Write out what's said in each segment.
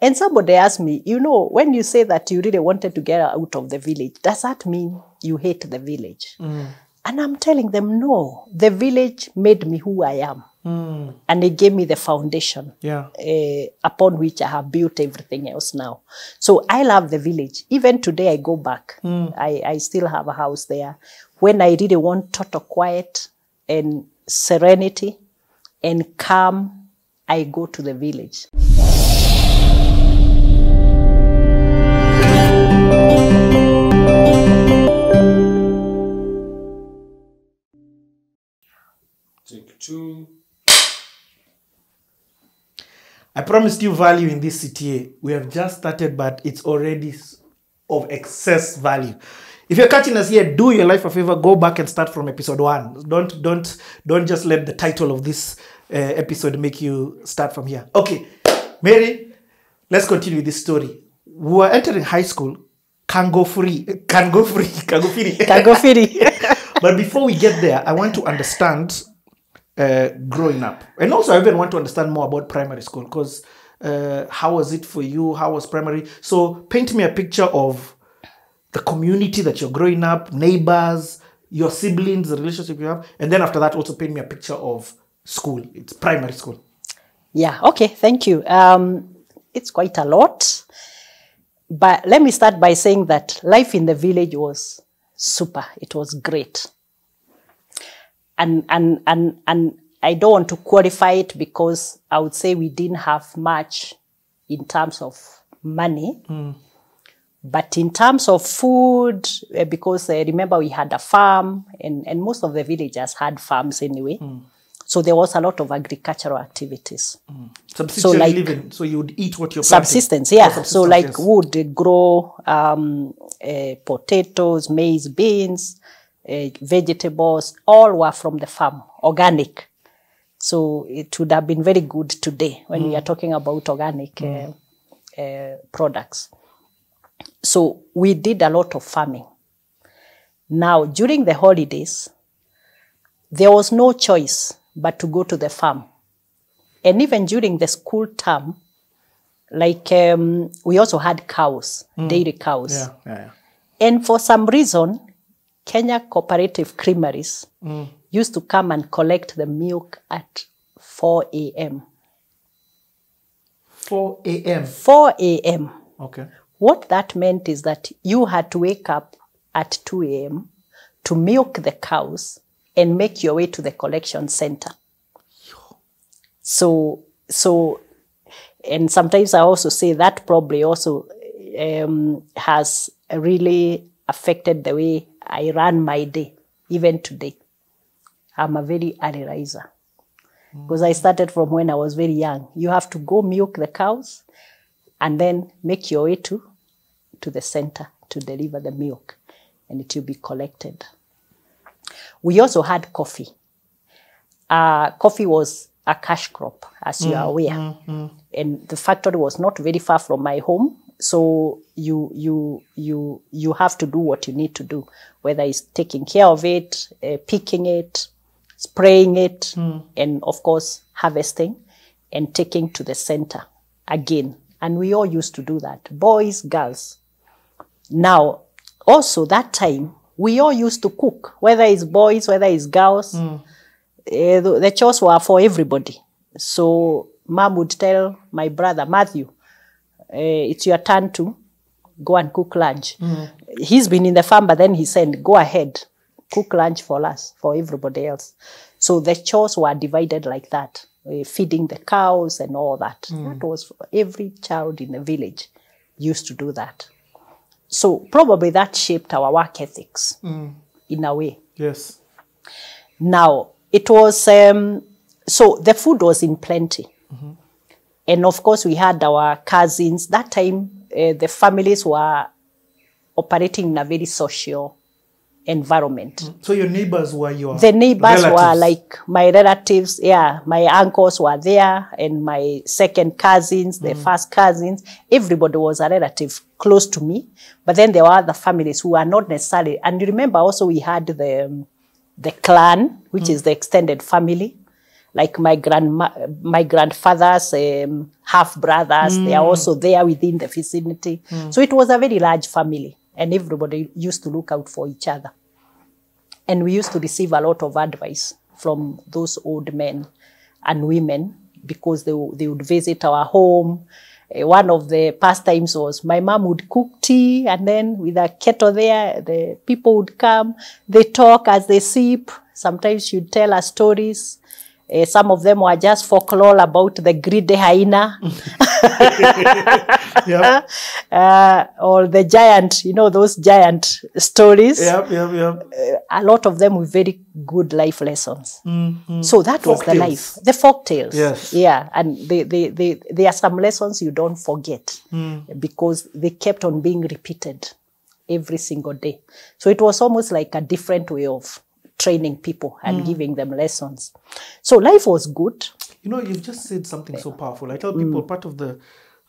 And somebody asked me, you know, when you say that you really wanted to get out of the village, does that mean you hate the village? Mm. And I'm telling them, no, the village made me who I am. Mm. And it gave me the foundation Yeah. uh, upon which I have built everything else now. So I love the village. Even today, I go back. Mm. I, I still have a house there. When I really want total quiet and serenity and calm, I go to the village. Two. I promised you value in this CTA. We have just started, but it's already of excess value. If you're catching us here, do your life a favor. Go back and start from episode one. Don't don't don't just let the title of this uh, episode make you start from here. Okay, Mary, let's continue with this story. We were entering high school. Can go free. Can go free. Can go free. Can go free. but before we get there, I want to understand uh, growing up, and also I even want to understand more about primary school because uh, how was it for you? How was primary? So paint me a picture of the community that you're growing up, neighbors, your siblings, the relationship you have, and then after that, also paint me a picture of school. It's primary school. Yeah, okay, thank you. Um, it's quite a lot. But let me start by saying that life in the village was super. It was great. And, and, and, and I don't want to qualify it because I would say we didn't have much in terms of money. But in terms of food, eh, because uh, remember we had a farm and, and most of the villagers had farms anyway. So there was a lot of agricultural activities. Subsistence like- living, so you would eat what you're planting. Subsistence, yeah. Oh, so like yes. would grow um, uh, potatoes, maize, beans, uh, vegetables, all were from the farm, organic. So it would have been very good today when we are talking about organic uh, uh, products. So we did a lot of farming. Now, during the holidays, there was no choice but to go to the farm. And even during the school term, like um, we also had cows, dairy cows. Yeah, yeah, yeah. And for some reason, Kenya Cooperative Creameries used to come and collect the milk at 4 a.m. 4 a.m. 4 a.m. Okay. What that meant is that you had to wake up at 2 a.m. to milk the cows and make your way to the collection center. So, so, and sometimes I also say that probably also um, has really affected the way I run my day, even today. I'm a very early riser because I started from when I was very young. You have to go milk the cows and then make your way to to the center to deliver the milk and it will be collected. We also had coffee. Uh, coffee was a cash crop, as you are mm, aware. Mm, mm. And the factory was not very far from my home. So you you you you have to do what you need to do, whether it's taking care of it, uh, picking it, spraying it, and of course harvesting and taking to the center again. And we all used to do that, boys, girls. Now, also that time, we all used to cook, whether it's boys, whether it's girls. Eh, the, the chores were for everybody. So mom would tell my brother Matthew, "It's your turn to go and cook lunch." He's been in the farm, but then he said, "Go ahead, cook lunch for us, for everybody else." So the chores were divided like that, eh, feeding the cows and all that. That was every child in the village used to do that. So probably that shaped our work ethics in a way. Yes. Now, it was, um, so the food was in plenty. And of course, we had our cousins. That time, uh, the families were operating in a very social environment. So your neighbors were your The neighbors relatives. were like my relatives. Yeah, my uncles were there, and my second cousins, the first cousins. Everybody was a relative close to me. But then there were other families who were not necessarily. And you remember also we had the um, the clan, which mm. is the extended family, like my grandma, my grandfather's um, half brothers. They are also there within the vicinity. So it was a very large family, and everybody used to look out for each other. And we used to receive a lot of advice from those old men and women because they, they would visit our home. Eh, one of the pastimes was my mom would cook tea and then with a kettle there, the people would come, they talk as they sip. Sometimes she'd tell us stories. Eh, some of them were just folklore about the greedy hyena Yeah. uh, or the giant, you know, those giant stories. Yep, yep, yep. a lot of them with very good life lessons. So that was the Folktales. life, the folk tales. Yes. Yeah, and they, they, they, there are some lessons you don't forget because they kept on being repeated every single day. So it was almost like a different way of training people and giving them lessons. So life was good. You know, you've just said something so powerful. I tell people part of the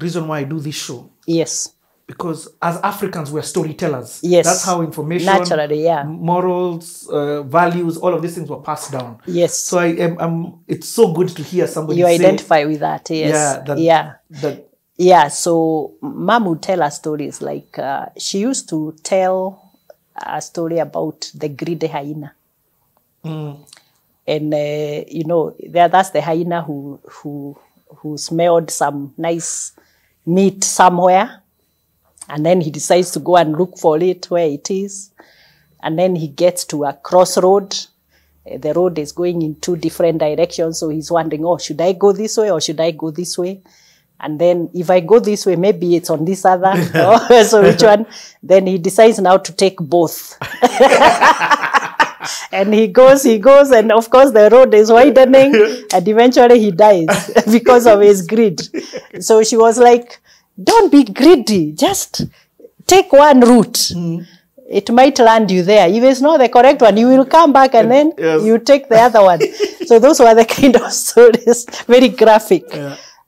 reason why I do this show Yes. because as Africans we're storytellers. Yes. that's how information, Naturally, yeah. morals, uh, values, all of these things were passed down. Yes. So I am. I'm, it's so good to hear somebody you say, identify with that. Yes. Yeah, that, yeah. that Yeah, so mom would tell us stories like uh, she used to tell a story about the greedy hyena. And uh, you know, there that's the hyena who who who smelled some nice meat somewhere, and then he decides to go and look for it where it is, and then he gets to a crossroad. Uh, The road is going in two different directions, so he's wondering, oh, should I go this way or should I go this way? And then if I go this way, maybe it's on this other. So which one? Then he decides now to take both. and he goes, he goes, and of course the road is widening, and eventually he dies because of his greed. So she was like, "Don't be greedy. Just take one route. It might land you there. If it's not the correct one, you will come back and then Yes. you take the other one." so those were the kind of stories, very graphic,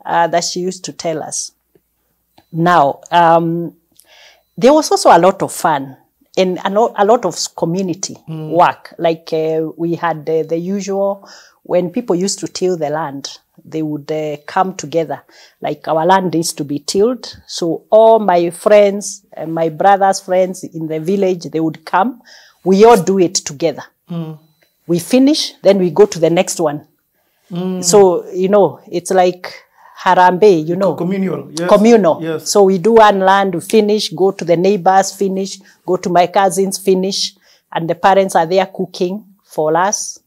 uh, that she used to tell us. Now, um, there was also a lot of fun and a lot, a lot of community work. Like uh, we had uh, the usual when people used to till the land, they would uh, come together. Like our land needs to be tilled, so all my friends, and my brother's friends in the village, they would come. We all do it together. We finish, then we go to the next one. So you know, it's like harambee. You know, communal. Yes. communal. Yes. So we do one land, we finish, go to the neighbors, finish, go to my cousins, finish, and the parents are there cooking for us.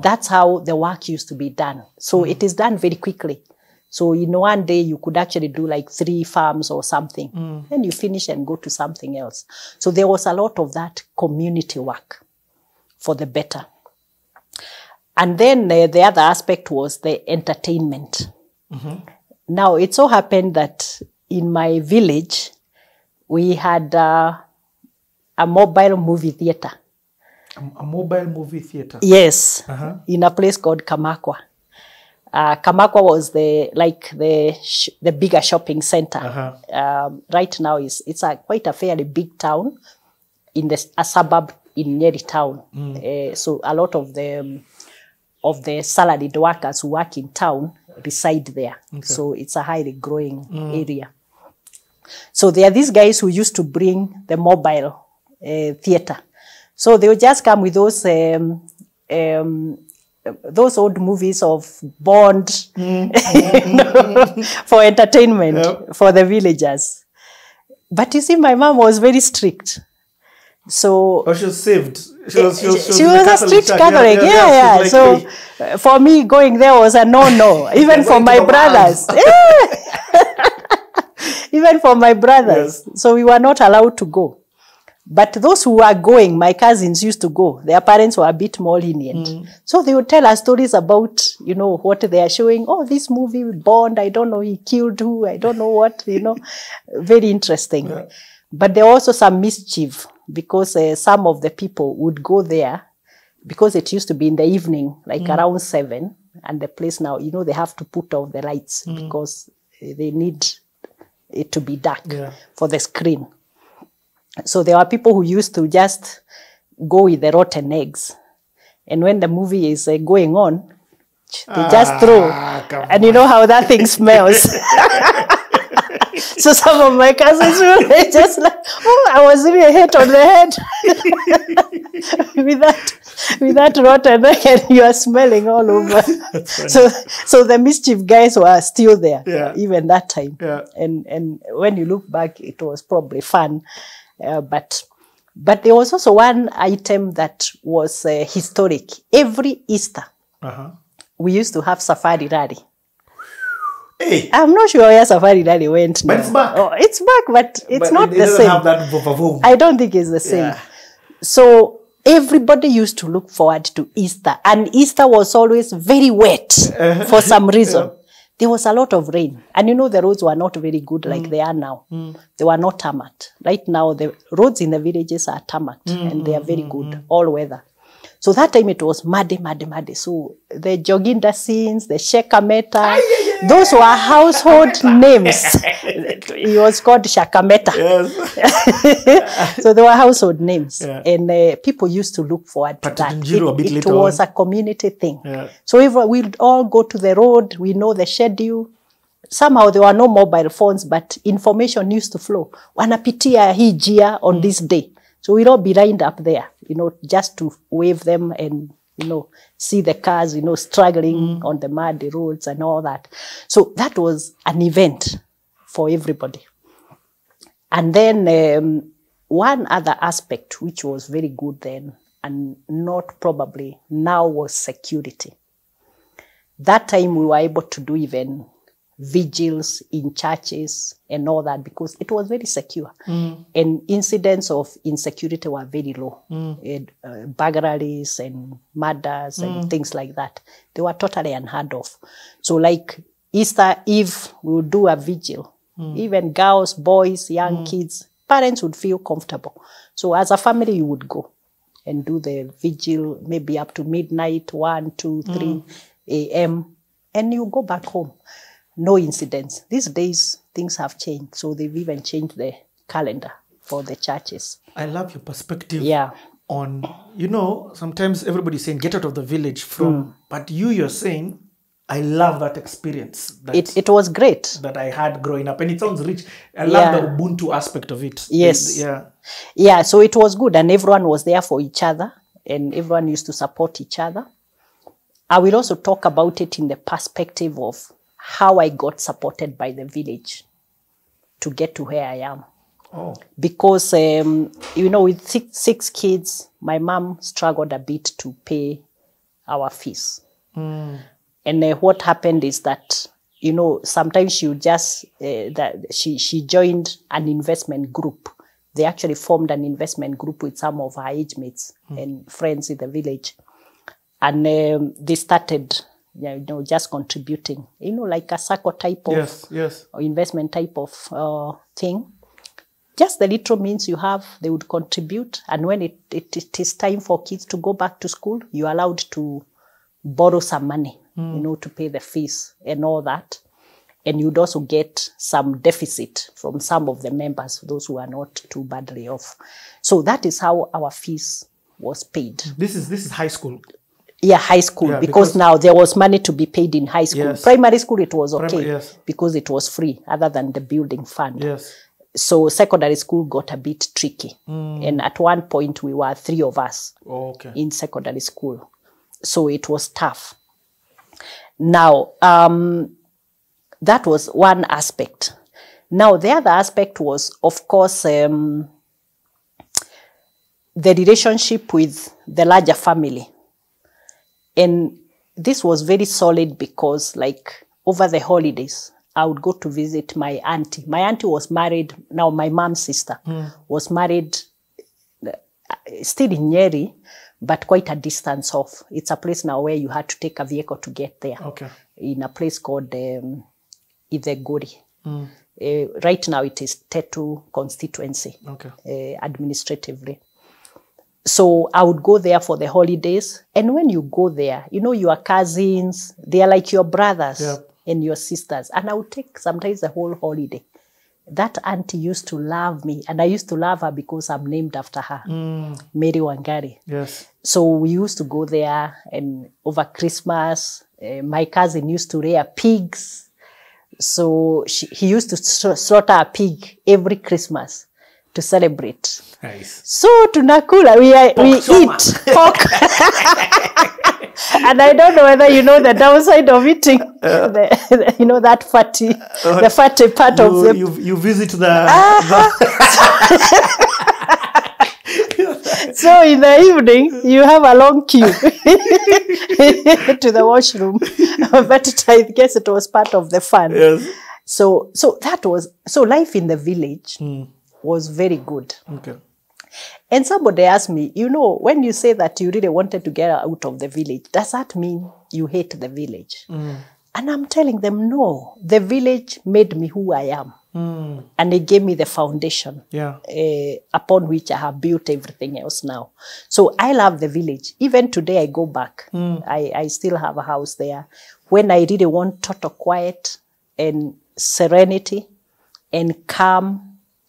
That's how the work used to be done. So it is done very quickly. So in one day you could actually do like three farms or something. Then you finish and go to something else. So there was a lot of that community work for the better. And then uh, the other aspect was the entertainment. Now, it so happened that in my village, we had uh, a mobile movie theater. A, mobile movie theater. Yes, in a place called Kamakwa. Uh, Kamakwa was the like the sh- the bigger shopping center. Um, right now, is it's a quite a fairly big town in the a suburb in Nyeri town. Uh, so a lot of the um, of the salaried workers who work in town reside there. So it's a highly growing area. So there are these guys who used to bring the mobile uh, theater. So they would just come with those um, um, those old movies of Bond you know, for entertainment Yep. for the villagers. But you see, my mom was very strict. So Oh, she was saved. She was, she was, she the was a Catholic strict Church. Catholic. Yeah, yeah. she's so like, hey, for me, going there was a no-no, even for my brothers. even for my brothers. So we were not allowed to go. But those who were going, my cousins used to go. Their parents were a bit more lenient. Mm. So they would tell us stories about, you know, what they are showing. Oh, this movie, Bond, I don't know, he killed who, I don't know what, you know. Very interesting. But there were also some mischief because uh, some of the people would go there because it used to be in the evening, like around seven, and the place now, you know, they have to put off the lights because uh, they need it to be dark Yeah. for the screen. So there are people who used to just go with the rotten eggs. And when the movie is uh, going on, They just throw. Ah, And you know how that thing smells. so some of my cousins were just like, oh, I was really hit on the head with that with that rotten egg and you are smelling all over. so so the mischief guys were still there, Yeah. even that time. Yeah. And and when you look back, it was probably fun, uh, but. But there was also one item that was uh, historic. Every Easter, Uh-huh. we used to have safari rally. Hey, I'm not sure where Safari Rally went. But now. it's back. Oh, it's back, but it's but not it, the same. have that boom. I don't think it's the same. Yeah. So everybody used to look forward to Easter, and Easter was always very wet uh-huh. for some reason. There was a lot of rain, and you know the roads were not very good like mm. they are now. Mm. They were not tarmacked. Right now, the roads in the villages are tarmacked, mm, and they are very good all weather. So that time it was muddy, muddy, muddy. So the Joginder Singhs, the Shekhar Mehta, those were household names. it was called Shekhar Mehta. Yes. so they were household names, Yeah. and uh, people used to look forward to that. Tunjiro a bit it later was on. a community thing. Yeah. So if we'd all go to the road, we know the schedule. Somehow there were no mobile phones, but information used to flow. Wanapitia hii jia on this day. So we'd all be lined up there, you know, just to wave them and, you know, see the cars, you know, struggling on the muddy roads and all that. So that was an event for everybody. And then um, one other aspect which was very good then and not probably now was security. That time we were able to do even vigils in churches and all that because it was very secure. Mm. And incidents of insecurity were very low. Mm. And, uh, burglaries and murders and mm. things like that. They were totally unheard of. So like Easter Eve, we would do a vigil. Even girls, boys, young kids, parents would feel comfortable. So as a family, you would go and do the vigil maybe up to midnight, 1, 2, 3 a.m. And you go back home. No incidents. These days, things have changed. So they've even changed the calendar for the churches. I love your perspective Yeah. on, you know, sometimes everybody's saying get out of the village from, mm. but you, you're saying, I love that experience that, It, it was great. that I had growing up. And it sounds rich. I love Yeah. the Ubuntu aspect of it. Yes. Yeah. Yeah, so it was good, and everyone was there for each other, and everyone used to support each other. I will also talk about it in the perspective of how I got supported by the village to get to where I am. Oh. Because, um, you know, with six, six kids, my mom struggled a bit to pay our fees. And uh, what happened is that, you know, sometimes she would just, uh, that she, she joined an investment group. They actually formed an investment group with some of her age mates and friends in the village. And um, they started, you know, just contributing, you know, like a circle type of Yes, yes. or investment type of uh, thing. Just the little means you have, they would contribute. And when it, it, it is time for kids to go back to school, you're allowed to borrow some money, you know, to pay the fees and all that. And you'd also get some deficit from some of the members, those who are not too badly off. So that is how our fees was paid. This is this is high school. Yeah, high school Yeah, because, because- now there was money to be paid in high school. Yes. Primary school it was okay yes. because it was free, other than the building fund. Yes. So secondary school got a bit tricky, and at one point we were three of us Oh, okay. in secondary school, so it was tough. Now, um, that was one aspect. Now, the other aspect was, of course, um, the relationship with the larger family. And this was very solid because, like, over the holidays, I would go to visit my auntie. My auntie was married, now my mom's sister was married uh, still in Nyeri, but quite a distance off. It's a place now where you had to take a vehicle to get there Okay. in a place called um, Itheguri. Uh, right now it is Tetu constituency Okay. uh, administratively. So I would go there for the holidays. And when you go there, you know, your cousins, they are like your brothers and your sisters. And I would take sometimes the whole holiday that auntie used to love me, and I used to love her because I'm named after her, Mary Wangari. Yes. So we used to go there, and over Christmas, uh, my cousin used to rear pigs. So she, he used to slaughter a pig every Christmas to celebrate. Nice. So tunakula, we, are, we eat pork. and I don't know whether you know the downside of eating, uh. the, the- you know, that fatty, uh, the fatty part of You, the you, you visit the, ah. So in the evening, you have a long queue to the washroom. but I guess it was part of the fun. Yes. So, so that was so life in the village hmm. Was very good. Okay. And somebody asked me, you know, when you say that you really wanted to get out of the village, does that mean you hate the village? Mm. And I'm telling them, no, the village made me who I am. Mm. And it gave me the foundation Yeah. uh, upon which I have built everything else now. So I love the village. Even today, I go back. Mm. I, I still have a house there. When I really want total quiet and serenity and calm,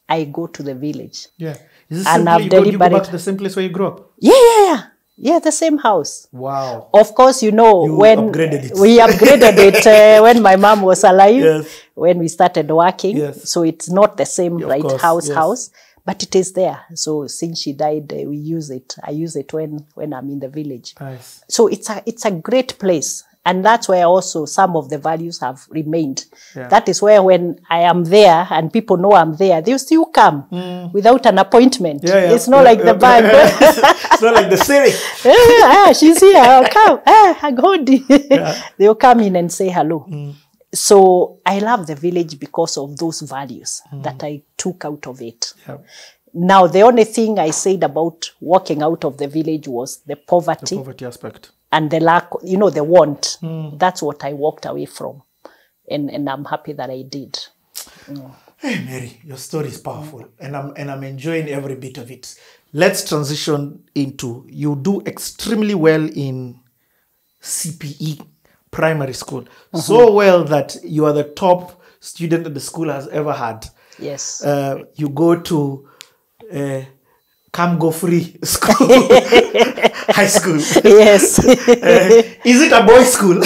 I go to the village. Yeah. Is this And simply I've you go, you go back to the same place where you grew up? Yeah, yeah, yeah. Yeah, the same house. Wow. Of course, you know You when upgraded we upgraded it uh, when my mom was alive, Yes. when we started working. Yes. So it's not the same Of right course, house yes. house, but it is there. So since she died, uh, we use it. I use it when when I'm in the village. Nice. So it's a it's a great place, and that's where also some of the values have remained. Yeah. That is where when I am there and people know I'm there, they still come without an appointment. Mm. Yeah, yeah. It's not like the bank. it's not like the city. ah, she's here. I'll come. Ah, Agodi. They'll come in and say hello. So I love the village because of those values that I took out of it. Now, the only thing I said about walking out of the village was the poverty The Poverty aspect. And the lack, you know, the want. That's what I walked away from. And, and I'm happy that I did. Hey Mary, your story is powerful, and I'm and I'm enjoying every bit of it. Let's transition into you do extremely well in CPE primary school, so well that you are the top student that the school has ever had. Yes. Uh, you go to uh, Come Go Free School, high school. yes. Uh, is it a boys' school?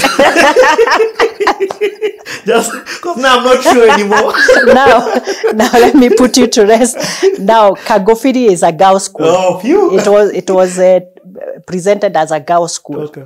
Just because now I'm not sure anymore. now, now let me put you to rest. Now, Kangubiri is a girls' school. Oh, phew. It was it was uh, presented as a girls' school. Okay.